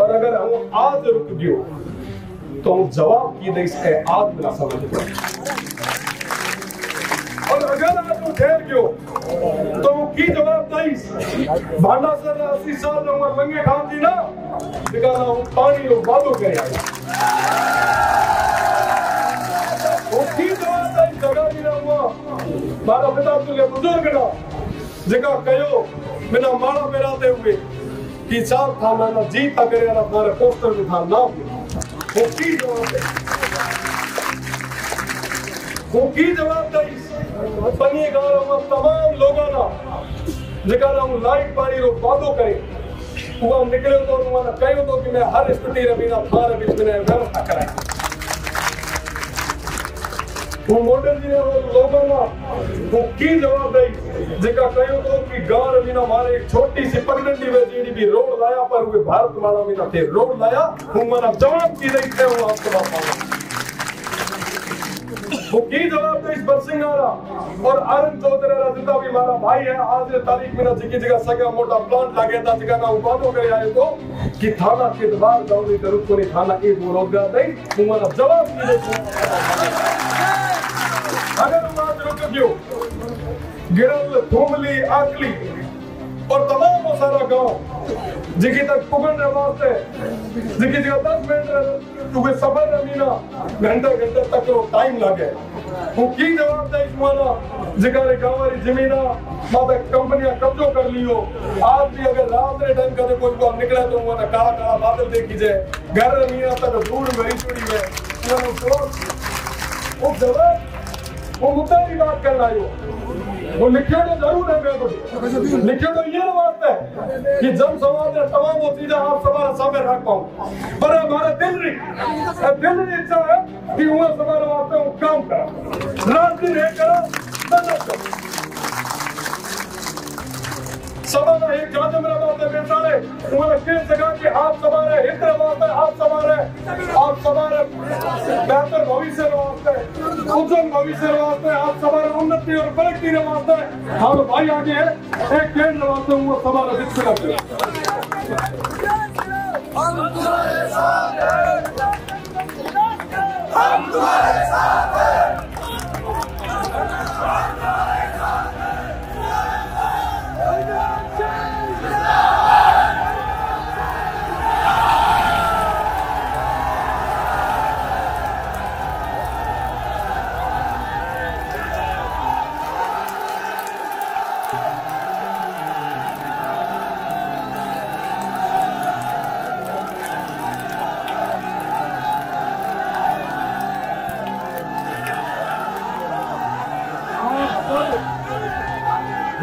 और अगर हम आज रुक गयो तो हम जवाब की दई से आज मेरा समझ और अगर आज वो ठहर गयो तो की जवाब दई भांडा सर अस्सी साल उम्र लंगे खान थी ना दिखाना वो पानी लो वादो करे मारा पिता तुले बुज़ुर्ग ना, जेका कयो बिना मारा मेराते हुए। कि चार थाना ना जीता करे ना मारे पोस्टर में था ना वो की जवाब दई वो की जवाब बनिए गाँव में तमाम लोगों ना जेका ना वो लाइट पानी रो वादो करे। वो निकले तो उन्होंने कहो तो कि मैं हर स्थिति रवीना थारे बीच में व्यवस्था कराई वो मॉडल जी ने वो लोगों ना वो की जवाब दई जेका कहो तो कि गाँव रवीना मारे, एक छोटी सी पगडंडी में जीडी भी रोड लाया, पर हुए भारत माला में ना थे रोड लाया। वो मना जवाब की दई थे वो आपको बात वो की जवाब दे इस बरसिंगारा और आरन चौधरी राजिंदा भी हमारा भाई है। आज ये तारीख में ना जिकी जगह सगा मोटा प्लांट लगे था, जगह ना उपादो करे आए तो कि थाना के दबार गाँव ज़रूरत को नहीं, थाना एक वो रोज़गार नहीं। तुम्हारा जवाब नहीं दे अगर हम रुक गयो गिरल थोमली आकली और तमाम सारा गाँव जिकी तक पुगन रे वास्ते जिकी जगह दस मिनट तुम्हें सफ़र रमीना घंटे घंटे तक वो टाइम लगे। वो की जवाब दे तुम्हारा जिगारे गाँव वाली जमीना माता कंपनियाँ कब्जो कर लियो आज भी अगर रात के टाइम कदे कोई को निकले तो वो ना काला काला बादल देखी जाए। घर रमीना तक दूर भरी चुड़ी है। वो जवाब, वो मुद्दा की बात करना है। वो लिखे तो ज़रूर है मेरे को लिखे तो ये बात है कि जन समाज है तमाम वो चीज़ें आप सवाल सामने रख पाऊँ। पर हमारा दिल नहीं दिल नहीं इच्छा है कि वो सवाल वास्ते वो काम करा। रात दिन है करा। करो सवाल एक जाते मेरा बात है सका कि आप सवारे हित है, आप आप बेहतर भविष्य उज्जवल भविष्य वास्ते आप सवार उन्नति और प्रगति के वास्ते हम भाई आगे है एक केंद्र वास्ते वो सवार विकसित करते हम तुम्हारे साथ